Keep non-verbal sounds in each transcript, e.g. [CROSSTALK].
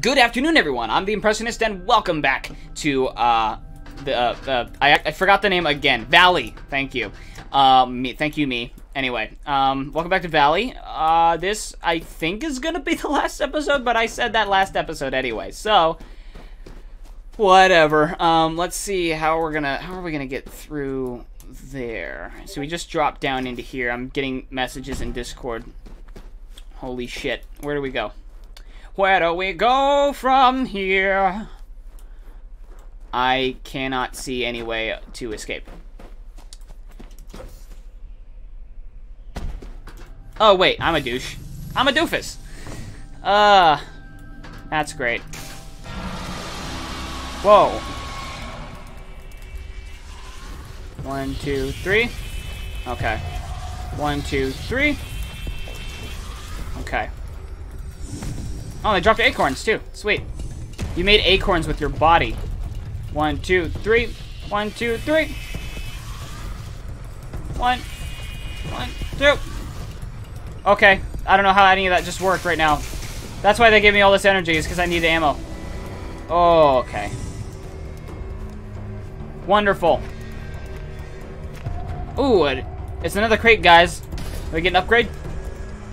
Good afternoon, everyone. I'm the Impressionist, and welcome back to uh, the uh, uh, I, I forgot the name again. Valley. Thank you. Um, me. Thank you, me. Anyway, um, welcome back to Valley. Uh, this I think is gonna be [LAUGHS] the last episode, but I said that last episode anyway. So, whatever. Um, let's see how we're gonna how are we gonna get through there. So we just dropped down into here. I'm getting messages in Discord. Holy shit. Where do we go? Where do we go from here? I cannot see any way to escape. Oh, wait, I'm a douche. I'm a doofus. Uh, that's great. Whoa. One, two, three. Okay. One, two, three. Okay. Oh, they dropped acorns too. Sweet. You made acorns with your body. One, two, three. One, two, three. One. One, two. Okay. I don't know how any of that just worked right now. That's why they gave me all this energy, is because I need ammo. Oh, okay. Wonderful. Ooh, it's another crate, guys. Do we get an upgrade?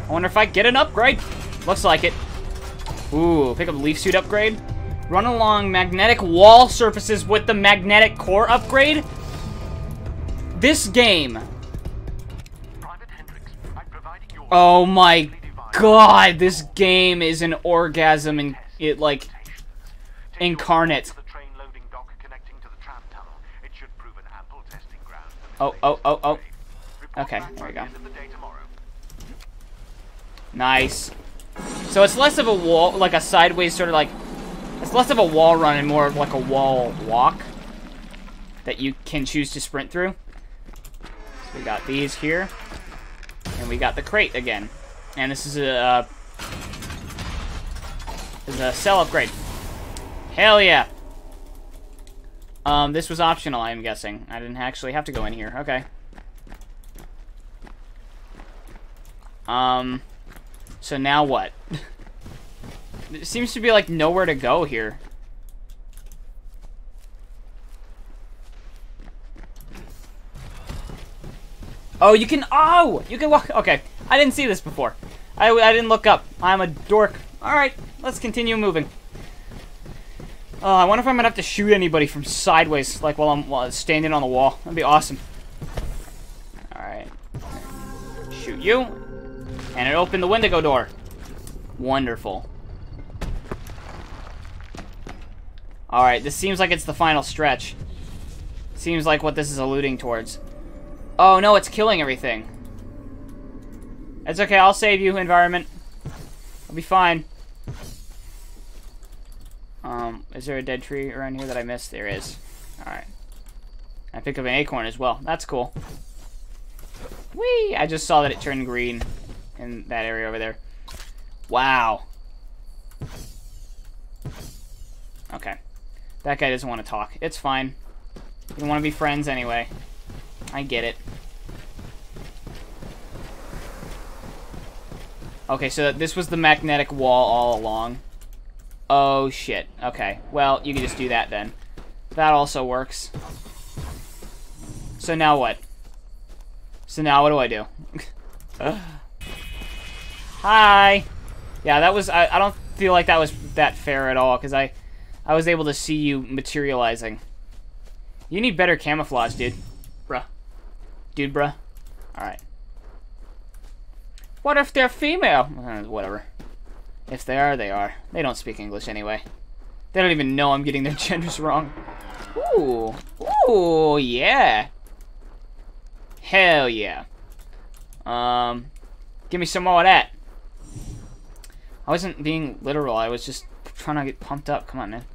I wonder if I get an upgrade. Looks like it. Ooh, pick up leaf suit upgrade. Run along magnetic wall surfaces with the magnetic core upgrade. This game. Oh my god, this game is an orgasm and it like incarnate. Oh, oh, oh, oh. Okay, there we go. Nice. So it's less of a wall, like a sideways sort of like, it's less of a wall run and more of like a wall walk that you can choose to sprint through. So we got these here, and we got the crate again. And this is a, uh, this is a cell upgrade. Hell yeah. Um, this was optional, I'm guessing. I didn't actually have to go in here. Okay. Um, so now what? There seems to be, like, nowhere to go here. Oh, you can... Oh! You can walk... Okay. I didn't see this before. I, I didn't look up. I'm a dork. Alright. Let's continue moving. Oh, I wonder if I'm gonna have to shoot anybody from sideways, like, while I'm while standing on the wall. That'd be awesome. Alright. Shoot you. And it opened the Wendigo door. Wonderful. Alright, this seems like it's the final stretch. Seems like what this is alluding towards. Oh, no, it's killing everything. It's okay, I'll save you, environment. I'll be fine. Um, is there a dead tree around here that I missed? There is. Alright. I pick up an acorn as well. That's cool. Whee! I just saw that it turned green in that area over there. Wow. Okay. That guy doesn't want to talk. It's fine. We want to be friends anyway. I get it. Okay, so this was the magnetic wall all along. Oh, shit. Okay. Well, you can just do that then. That also works. So now what? So now what do I do? [LAUGHS] Hi! Yeah, that was... I, I don't feel like that was that fair at all, because I, I was able to see you materializing. You need better camouflage, dude. Bruh. Dude, bruh. Alright. What if they're female? Uh, whatever. If they are, they are. They don't speak English anyway. They don't even know I'm getting their [LAUGHS] genders wrong. Ooh. Ooh, yeah. Hell yeah. Um, give me some more of that. I wasn't being literal. I was just trying to get pumped up. Come on, man.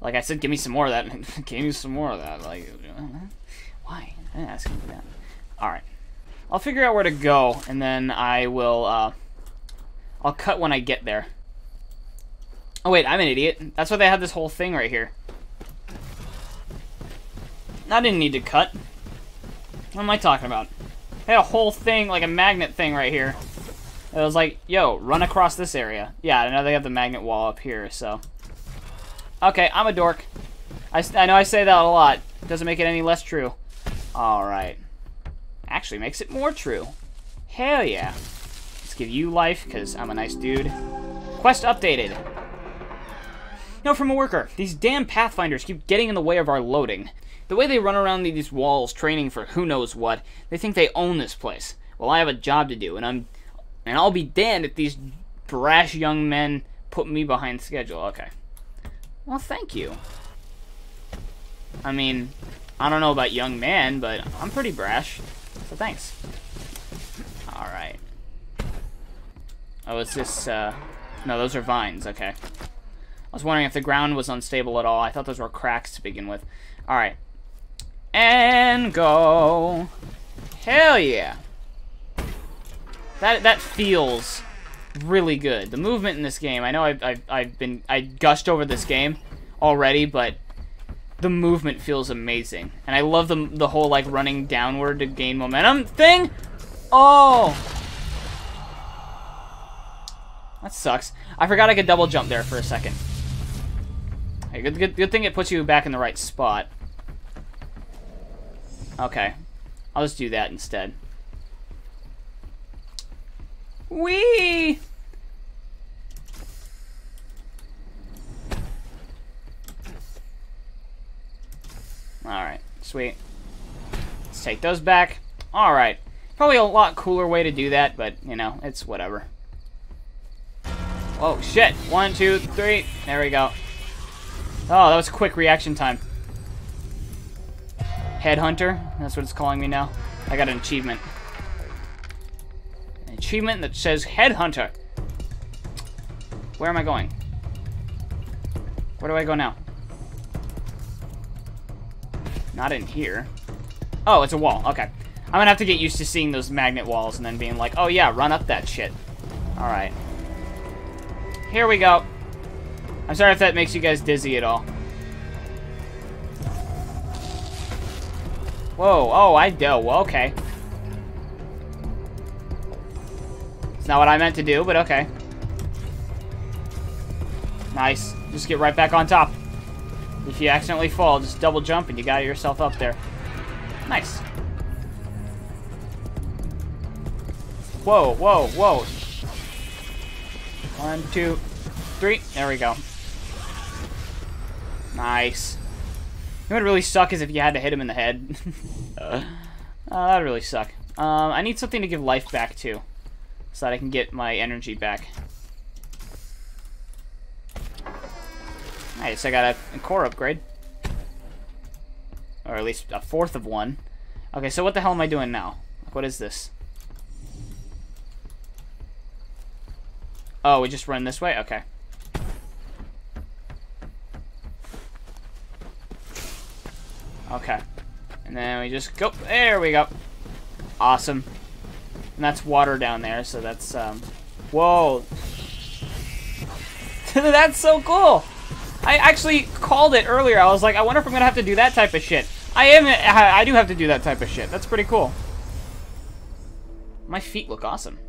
Like I said, give me some more of that. [LAUGHS] give me some more of that. Like, why? I didn't ask him for that. Alright. I'll figure out where to go, and then I will, uh... I'll cut when I get there. Oh, wait, I'm an idiot. That's why they had this whole thing right here. I didn't need to cut. What am I talking about? I had a whole thing, like a magnet thing right here. It was like, yo, run across this area. Yeah, I know they have the magnet wall up here, so. Okay, I'm a dork. I, I know I say that a lot. Doesn't make it any less true. Alright. Actually makes it more true. Hell yeah. Let's give you life, because I'm a nice dude. Quest updated. No, from a worker. These damn Pathfinders keep getting in the way of our loading. The way they run around these walls training for who knows what, they think they own this place. Well, I have a job to do, and I'm... And I'll be damned if these brash young men put me behind schedule. Okay. Well, thank you. I mean, I don't know about young man, but I'm pretty brash. So thanks. Alright. Oh, it's this, uh... No, those are vines, okay. I was wondering if the ground was unstable at all. I thought those were cracks to begin with. Alright. And go. Hell yeah. That, that feels really good. The movement in this game, I know I've, I've, I've been, I gushed over this game already, but the movement feels amazing. And I love the, the whole, like, running downward to gain momentum thing. Oh! That sucks. I forgot I could double jump there for a second. Hey, good, good, good thing it puts you back in the right spot. Okay. I'll just do that instead. Whee! Alright, sweet. Let's take those back. Alright. Probably a lot cooler way to do that, but, you know, it's whatever. Oh, shit. One, two, three. There we go. Oh, that was quick reaction time. Headhunter. That's what it's calling me now. I got an achievement. Achievement that says Headhunter. Where am I going? Where do I go now? Not in here. Oh, it's a wall. Okay. I'm gonna have to get used to seeing those magnet walls and then being like, oh yeah, run up that shit. Alright. Here we go. I'm sorry if that makes you guys dizzy at all. Whoa, oh, I do. Well, okay. It's not what I meant to do, but okay. Nice. Just get right back on top. If you accidentally fall, just double jump and you got yourself up there. Nice. Whoa, whoa, whoa. One, two, three. There we go. Nice. It would really suck is if you had to hit him in the head. [LAUGHS] uh, that would really suck. Um, I need something to give life back to. So that I can get my energy back. Nice, I got a, a core upgrade. Or at least a fourth of one. Okay, so what the hell am I doing now? what is this? Oh, we just run this way? Okay. Okay. And then we just go. There we go. Awesome. And that's water down there, so that's, um... Whoa. [LAUGHS] that's so cool! I actually called it earlier. I was like, I wonder if I'm to have to do that type of shit. I am. I do have to do that type of shit. That's pretty cool. My feet look awesome. [LAUGHS]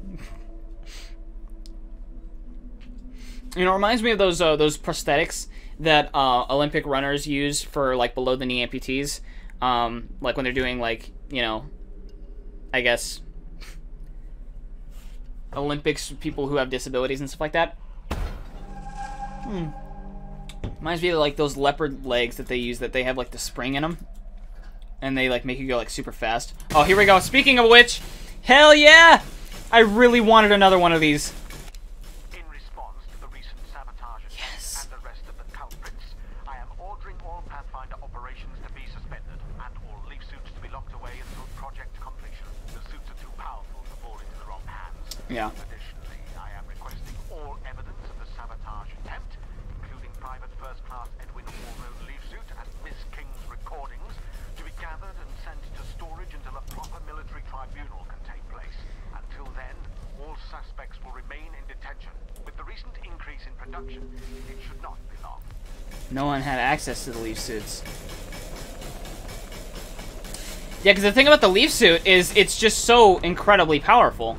You know, it reminds me of those uh, those prosthetics that uh, Olympic runners use for like below the knee amputees, um, like when they're doing like you know, I guess Olympics people who have disabilities and stuff like that. Hmm. Reminds me of like those leopard legs that they use that they have like the spring in them, and they like make you go like super fast. Oh, here we go. Speaking of which, hell yeah! I really wanted another one of these. Yeah. Additionally, I am requesting all evidence of the sabotage attempt, including Private First Class Edwin Warren leaf suit and Miss King's recordings, to be gathered and sent to storage until a proper military tribunal can take place. Until then, all suspects will remain in detention. With the recent increase in production, it should not be long. No one had access to the leaf suits. Yeah, because the thing about the leaf suit is it's just so incredibly powerful.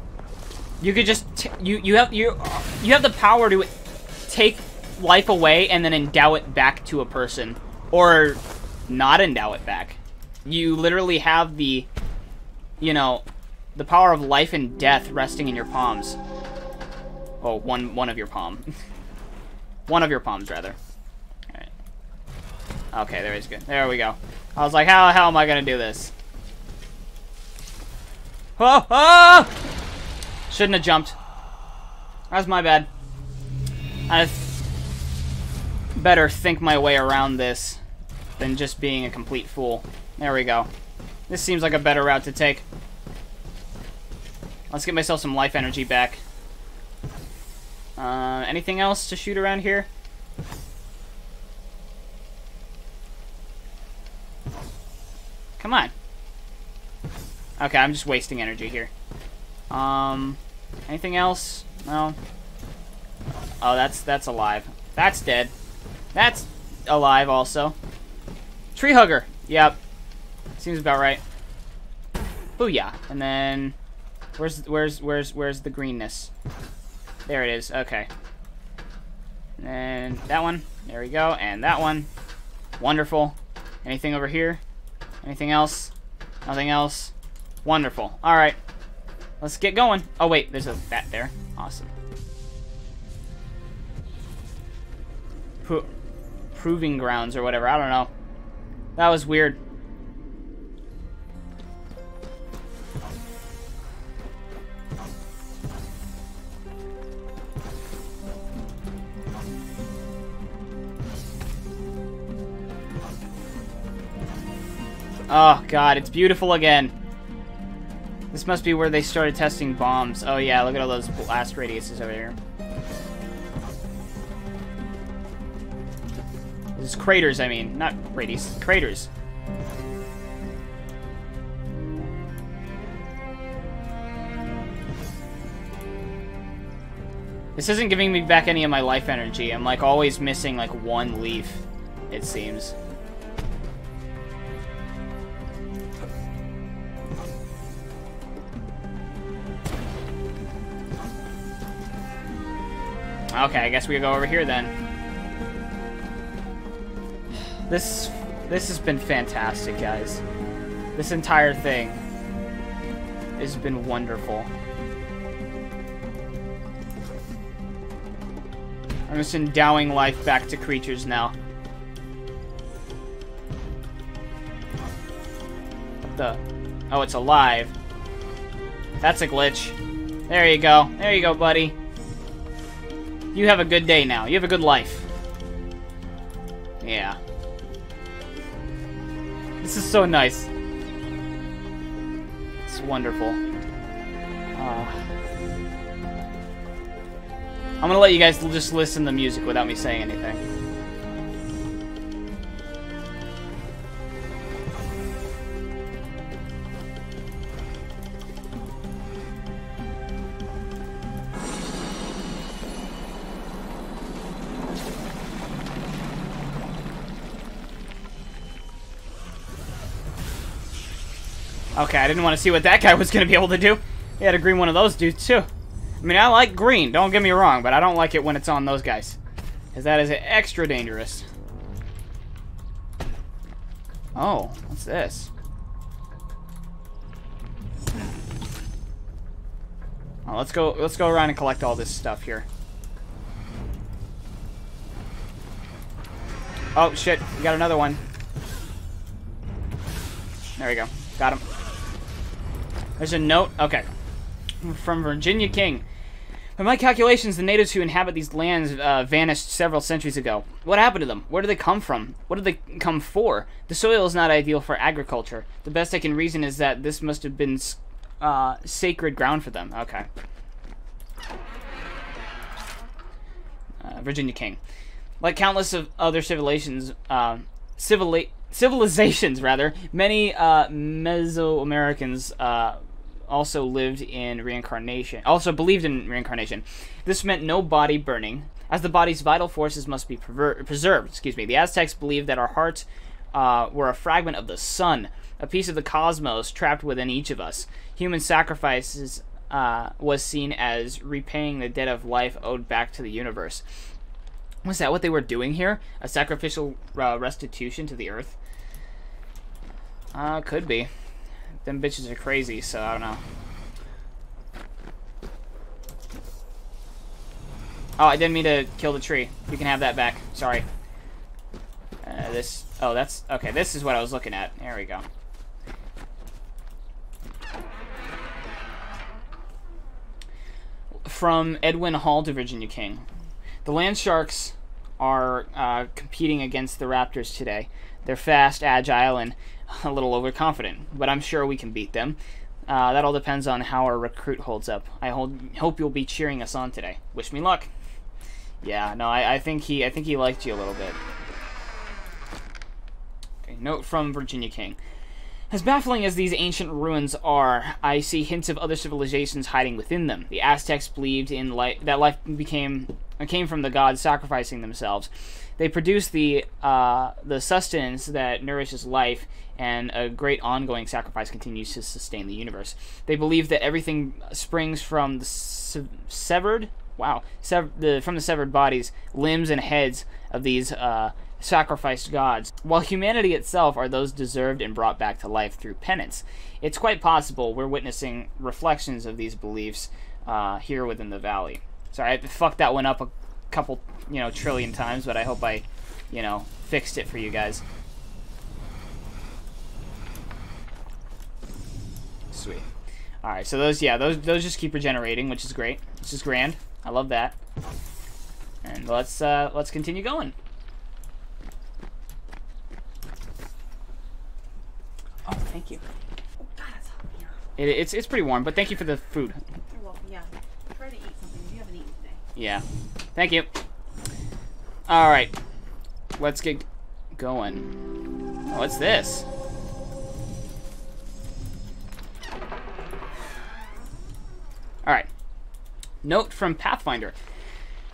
You could just you you have you you have the power to take life away and then endow it back to a person, or not endow it back. You literally have the, you know, the power of life and death resting in your palms. Oh, one one of your palm. [LAUGHS] one of your palms, rather. Alright. Okay, there is good. There we go. I was like, how hell am I gonna do this? Oh, oh! Shouldn't have jumped. That's my bad. I better think my way around this than just being a complete fool. There we go. This seems like a better route to take. Let's get myself some life energy back. Uh, anything else to shoot around here? Come on. Okay, I'm just wasting energy here. Um, anything else? No. Oh, that's that's alive. That's dead. That's alive also. Tree hugger. Yep. Seems about right. Booyah. And then where's where's where's where's the greenness? There it is. Okay. And that one. There we go. And that one. Wonderful. Anything over here? Anything else? Nothing else? Wonderful. Alright. Let's get going. Oh, wait. There's a bat there. Awesome. Pro proving grounds or whatever. I don't know. That was weird. Oh, God, it's beautiful again. This must be where they started testing bombs. Oh, yeah, look at all those blast radiuses over here. This is craters, I mean. Not radius. Craters. This isn't giving me back any of my life energy. I'm, like, always missing, like, one leaf, it seems. Okay, I guess we go over here then. This this has been fantastic, guys. This entire thing has been wonderful. I'm just endowing life back to creatures now. What the? Oh, it's alive. That's a glitch. There you go. There you go, buddy. You have a good day now. You have a good life. Yeah. This is so nice. It's wonderful. Uh, I'm gonna let you guys just listen to the music without me saying anything. Okay, I didn't want to see what that guy was going to be able to do. He had to green one of those dudes, too. I mean, I like green, don't get me wrong, but I don't like it when it's on those guys. Because that is extra dangerous. Oh, what's this? Oh, let's go let's go around and collect all this stuff here. Oh shit, we got another one. There we go. Got him. There's a note. Okay. From Virginia King. By my calculations, the natives who inhabit these lands uh, vanished several centuries ago. What happened to them? Where did they come from? What did they come for? The soil is not ideal for agriculture. The best I can reason is that this must have been uh, sacred ground for them. Okay. Uh, Virginia King. Like countless of other civilizations, uh, civili civilizations [LAUGHS] rather, many uh, Mesoamericans uh, also lived in reincarnation, also believed in reincarnation. This meant no body burning, as the body's vital forces must be preserved. Excuse me. The Aztecs believed that our hearts uh, were a fragment of the sun, a piece of the cosmos trapped within each of us. Human sacrifices uh, was seen as repaying the debt of life owed back to the universe. Was that what they were doing here? A sacrificial uh, restitution to the earth? Uh, could be. Them bitches are crazy, so I don't know. Oh, I didn't mean to kill the tree. You can have that back. Sorry. Uh, this... Oh, that's... Okay, this is what I was looking at. There we go. From Edwin Hall to Virginia King. The Land Sharks are uh, competing against the Raptors today. They're fast, agile, and [LAUGHS] a little overconfident, but I'm sure we can beat them. Uh, that all depends on how our recruit holds up. I hold, hope you'll be cheering us on today. Wish me luck. Yeah, no, I, I think he I think he liked you a little bit. Okay, note from Virginia King. As baffling as these ancient ruins are, I see hints of other civilizations hiding within them. The Aztecs believed in life that life became came from the gods sacrificing themselves. They produce the uh, the sustenance that nourishes life, and a great ongoing sacrifice continues to sustain the universe. They believe that everything springs from the se severed wow the from the severed bodies, limbs, and heads of these uh, sacrificed gods, while humanity itself are those deserved and brought back to life through penance. It's quite possible we're witnessing reflections of these beliefs uh, here within the valley. Sorry, I fucked that one up a couple, you know, trillion times, but I hope I, you know, fixed it for you guys. Sweet. Alright, so those, yeah, those those just keep regenerating, which is great. Which is grand. I love that. And let's, uh, let's continue going. Oh, thank you. Oh, God, it's hot in here. It, it's, it's pretty warm, but thank you for the food. You're welcome. Yeah. Try to eat something. You haven't eaten today. Yeah. Thank you. Alright. Let's get going. What's this? Alright. Note from Pathfinder.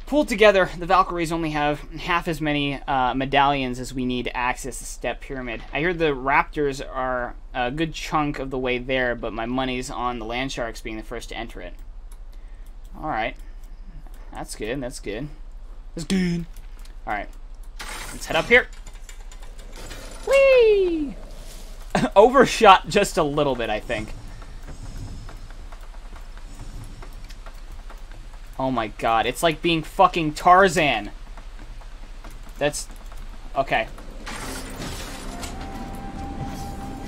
Pulled together, the Valkyries only have half as many uh, medallions as we need to access the Step Pyramid. I hear the Raptors are a good chunk of the way there, but my money's on the Landsharks being the first to enter it. Alright. That's good, that's good. That's good. Alright. Let's head up here. Whee! [LAUGHS] Overshot just a little bit, I think. Oh my god, it's like being fucking Tarzan. That's... Okay.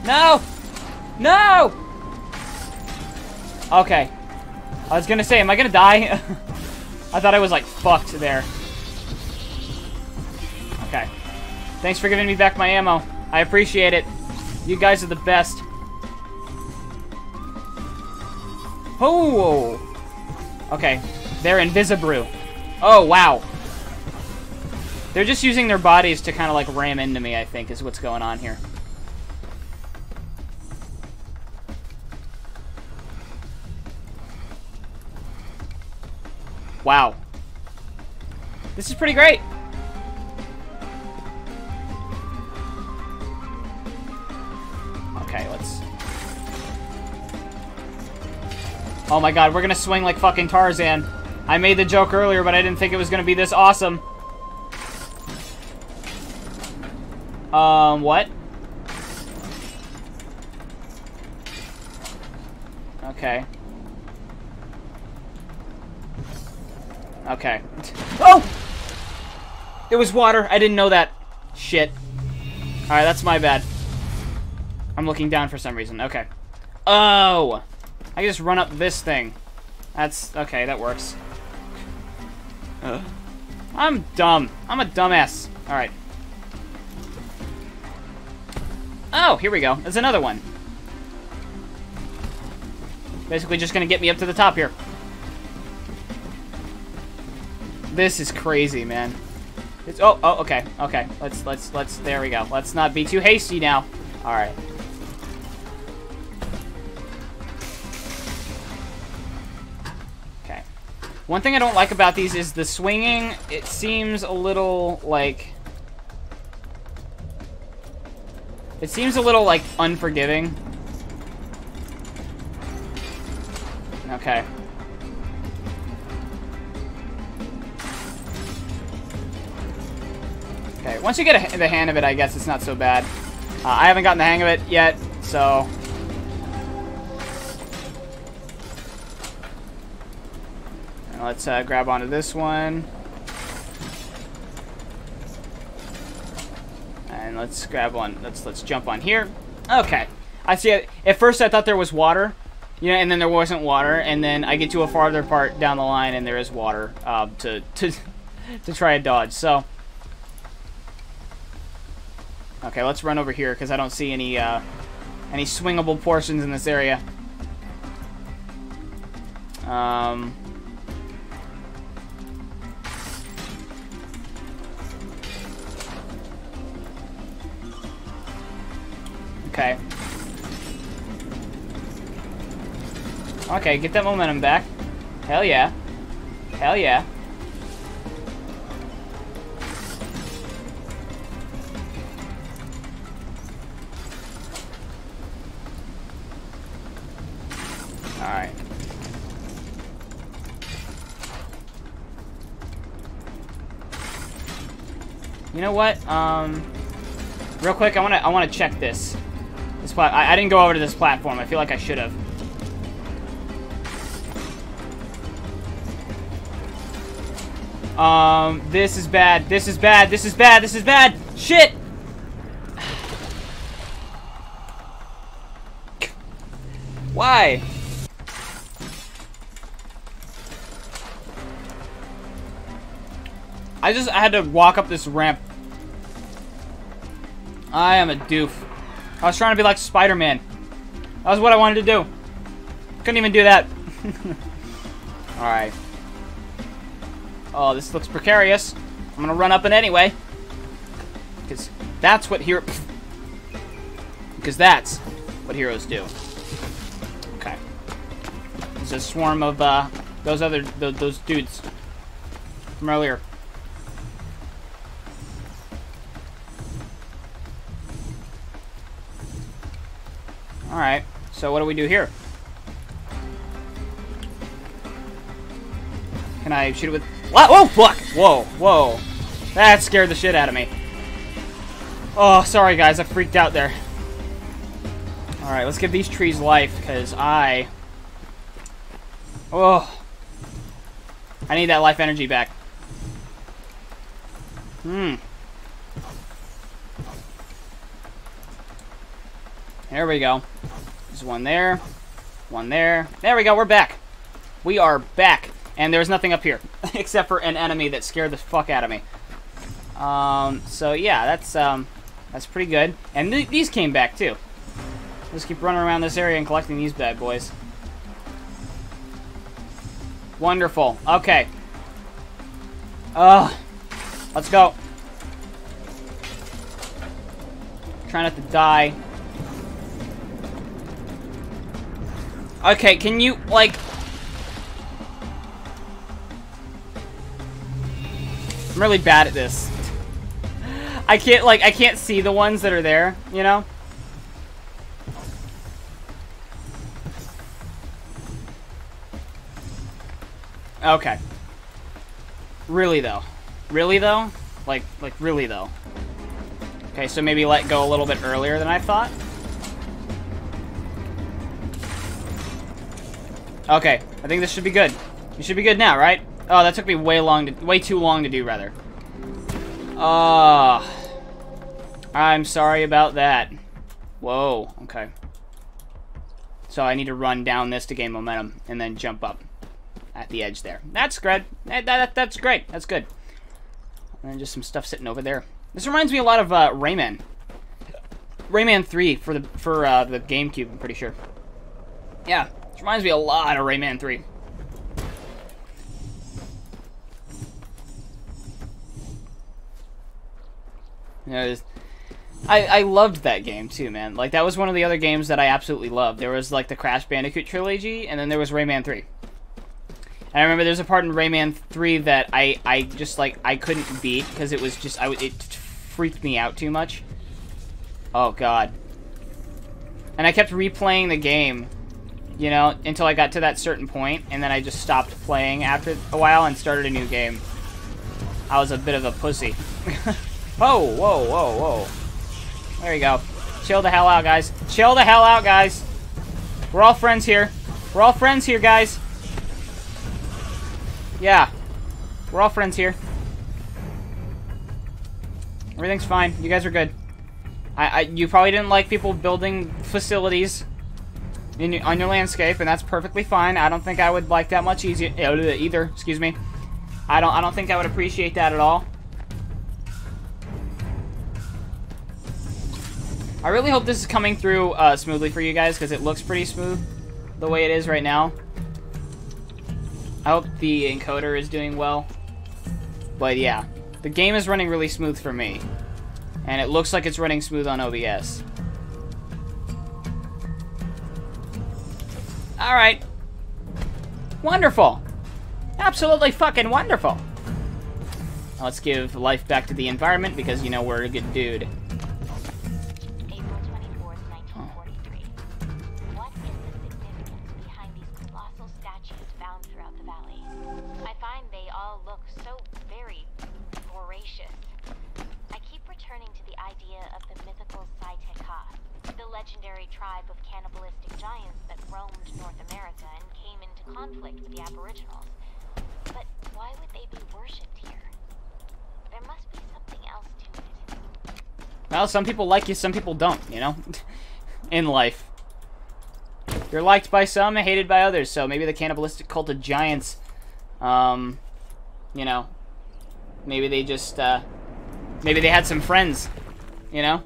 No! No! Okay. I was gonna say, am I gonna die? [LAUGHS] I thought I was, like, fucked there. Okay. Thanks for giving me back my ammo. I appreciate it. You guys are the best. Oh! Okay. They're Invisibrew. Oh, wow. They're just using their bodies to kind of, like, ram into me, I think, is what's going on here. Wow. This is pretty great. Okay, let's... Oh my god, we're gonna swing like fucking Tarzan. I made the joke earlier, but I didn't think it was gonna be this awesome. Um, what? Okay. Okay. Oh! It was water. I didn't know that. Shit. Alright, that's my bad. I'm looking down for some reason. Okay. Oh! I can just run up this thing. That's... Okay, that works. Ugh. I'm dumb. I'm a dumbass. Alright. Oh, here we go. There's another one. Basically just gonna get me up to the top here. This is crazy, man. It's, oh, oh, okay, okay. Let's, let's, let's, there we go. Let's not be too hasty now. Alright. Okay. One thing I don't like about these is the swinging. It seems a little, like... It seems a little, like, unforgiving. Okay. Once you get the hang of it, I guess it's not so bad. Uh, I haven't gotten the hang of it yet, so... Now let's uh, grab onto this one. And let's grab one. Let's let's jump on here. Okay. I see it. At first I thought there was water. You know, and then there wasn't water, and then I get to a farther part down the line and there is water uh, to, to, [LAUGHS] to try and dodge. So, Okay, let's run over here because I don't see any uh, any swingable portions in this area. Um, okay. Okay, get that momentum back. Hell yeah. Hell yeah. Know what? Um, real quick, I want to I want to check this. This plat I, I didn't go over to this platform. I feel like I should have. Um, this is bad. This is bad. This is bad. This is bad. Shit! [SIGHS] Why? I just I had to walk up this ramp. I am a doof. I was trying to be like Spider-Man. That was what I wanted to do. Couldn't even do that. [LAUGHS] Alright. Oh, this looks precarious. I'm gonna run up it anyway. Because that's what hero... [LAUGHS] Because that's what heroes do. Okay. There's a swarm of, uh, those other, th those dudes from earlier. Alright, so what do we do here? Can I shoot it with... What? Oh, fuck! Whoa, whoa. That scared the shit out of me. Oh, sorry guys, I freaked out there. Alright, let's give these trees life, because I... Oh. I need that life energy back. Hmm. There we go. There's one there. One there. There we go, we're back. We are back. And there's nothing up here. [LAUGHS] except for an enemy that scared the fuck out of me. Um, so yeah, that's, um, that's pretty good. And th these came back, too. Just keep running around this area and collecting these bad boys. Wonderful. Okay. Uh, let's go. Try not to die. Okay, can you, like... I'm really bad at this. I can't, like, I can't see the ones that are there, you know? Okay. Really, though? Really, though? Like, like, really, though? Okay, so maybe let go a little bit earlier than I thought? Okay, I think this should be good. You should be good now, right? Oh, that took me way long to, way too long to do, rather. Ah, uh, I'm sorry about that. Whoa, okay. So I need to run down this to gain momentum, and then jump up at the edge there. That's good. That, that, that's great. That's good. And just some stuff sitting over there. This reminds me a lot of uh, Rayman. Rayman 3 for the for uh, the GameCube, I'm pretty sure. Yeah, this reminds me a lot of Rayman 3. You know, I, I loved that game too, man. Like, that was one of the other games that I absolutely loved. There was, like, the Crash Bandicoot trilogy, and then there was Rayman 3. And I remember there's a part in Rayman 3 that I, I just, like, I couldn't beat, because it was just, I, it freaked me out too much. Oh, God. And I kept replaying the game you know, until I got to that certain point, and then I just stopped playing after a while and started a new game. I was a bit of a pussy. whoa, [LAUGHS] oh, whoa, whoa, whoa. There you go. Chill the hell out, guys. Chill the hell out, guys. We're all friends here. We're all friends here, guys. Yeah. We're all friends here. Everything's fine. You guys are good. I, I you probably didn't like people building facilities in on your landscape, and that's perfectly fine. I don't think I would like that much easier either. Excuse me. I don't I don't think I would appreciate that at all. I really hope this is coming through uh, smoothly for you guys because it looks pretty smooth the way it is right now. I hope the encoder is doing well. But yeah, the game is running really smooth for me. And it looks like it's running smooth on OBS. Alright. Wonderful. Absolutely fucking wonderful. Let's give life back to the environment because, you know, we're a good dude. Some people like you, some people don't, you know? [LAUGHS] In life. You're liked by some and hated by others, so maybe the cannibalistic cult of giants, um, you know, maybe they just, uh, maybe they had some friends, you know?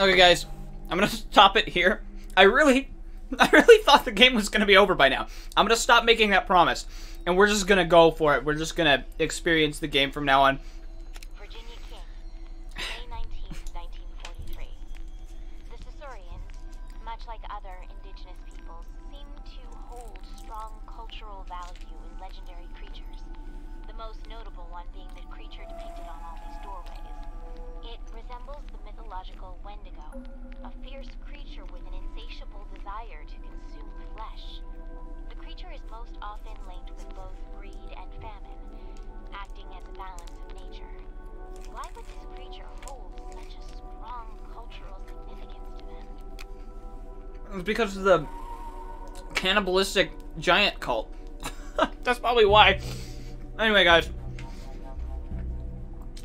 Okay, guys, I'm gonna [LAUGHS] stop it here. I really, [LAUGHS] I really thought the game was gonna be over by now. I'm gonna stop making that promise, and we're just gonna go for it. We're just gonna experience the game from now on. It's because of the cannibalistic giant cult. [LAUGHS] That's probably why. Anyway, guys,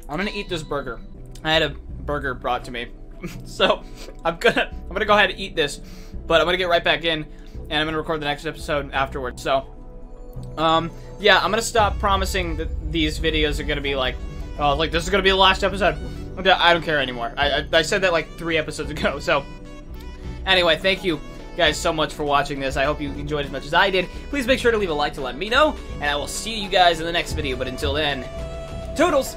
I'm gonna eat this burger. I had a burger brought to me, [LAUGHS] so I'm gonna I'm gonna go ahead and eat this, but I'm gonna get right back in, and I'm gonna record the next episode afterwards. So, um, yeah, I'm gonna stop promising that these videos are gonna be like, oh, like this is gonna be the last episode. I don't care anymore. I I, I said that like three episodes ago. [LAUGHS] So, anyway, thank you guys so much for watching this. I hope you enjoyed as much as I did. Please make sure to leave a like to let me know, and I will see you guys in the next video. But until then, toodles!